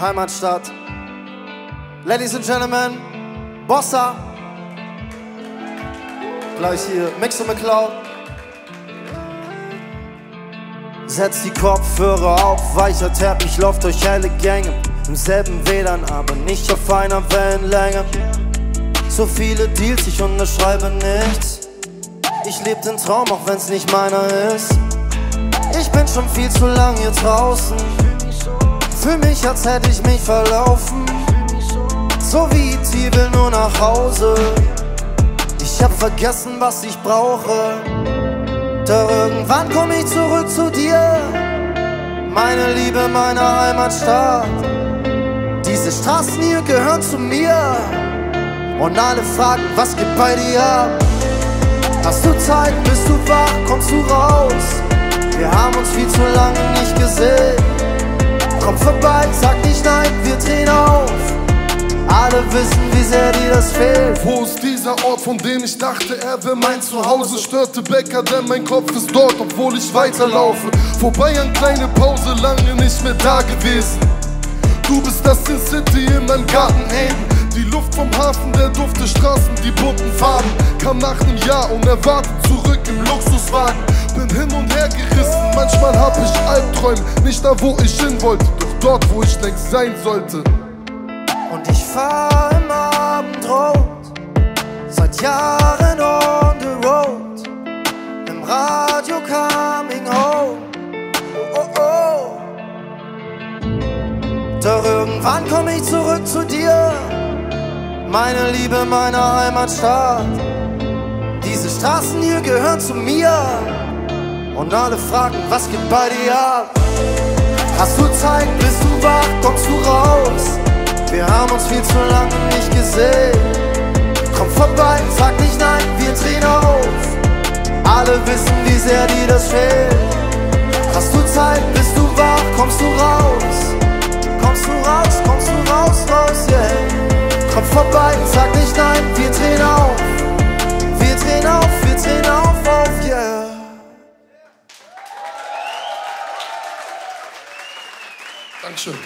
Heimatstadt. Ladies and Gentlemen, Bossa. Gleich hier, Mixo McCloud. Setz die Kopfhörer auf, weicher Teppich läuft durch helle Gänge. Im selben WLAN, aber nicht auf einer Wellenlänge. So viele Deals, ich unterschreibe nichts. Ich leb den Traum, auch wenn's nicht meiner ist. Ich bin schon viel zu lang hier draußen. Für mich, als hätte ich mich verlaufen. So wie will nur nach Hause. Ich hab vergessen, was ich brauche. Doch irgendwann komm ich zurück zu dir. Meine Liebe, meine Heimatstadt. Diese Straßen hier gehören zu mir. Und alle fragen, was geht bei dir ab? Hast du Zeit, bist du wach, kommst du raus? Wir haben uns viel zu lange nicht gesehen. Wissen, wie sehr dir das fehlt. Wo ist dieser Ort, von dem ich dachte, er wäre mein Zuhause? Störte Bäcker, denn mein Kopf ist dort, obwohl ich weiterlaufe. Vorbei an kleine Pause, lange nicht mehr da gewesen. Du bist das Sin City in meinem Garten Eden. Die Luft vom Hafen, der Duft der Straßen, die bunten Farben. Kam nach nem Jahr unerwartet zurück im Luxuswagen. Bin hin und her gerissen, manchmal hab ich Albträume. Nicht da, wo ich hin wollte, doch dort, wo ich längst sein sollte. Und ich fahr im Abendrot, seit Jahren on the road. Im Radio coming home. Oh, oh, oh. Doch irgendwann komm ich zurück zu dir. Meine Liebe, meine Heimatstadt. Diese Straßen hier gehören zu mir. Und alle fragen, was geht bei dir ab? Hast du Zeit, bist du wach, kommst du raus? Wir haben uns viel zu lange nicht gesehen. Komm vorbei, sag nicht nein, wir drehen auf. Alle wissen, wie sehr dir das fehlt. Hast du Zeit, bist du wach, kommst du raus? Kommst du raus, kommst du raus, raus, yeah. Komm vorbei, sag nicht nein, wir drehen auf. Wir drehen auf, wir drehen auf, auf, yeah. Dankeschön.